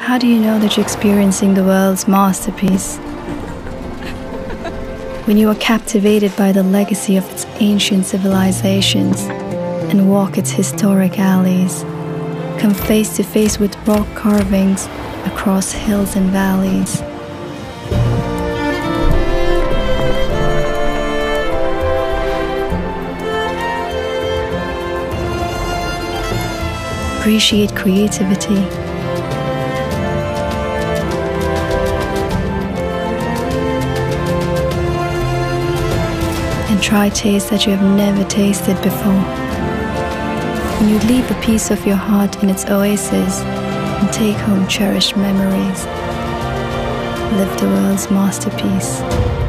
How do you know that you're experiencing the world's masterpiece? When you are captivated by the legacy of its ancient civilizations and walk its historic alleys, come face to face with rock carvings across hills and valleys. Appreciate creativity. And try tastes that you have never tasted before. You leave a piece of your heart in its oasis and take home cherished memories, live the world's masterpiece.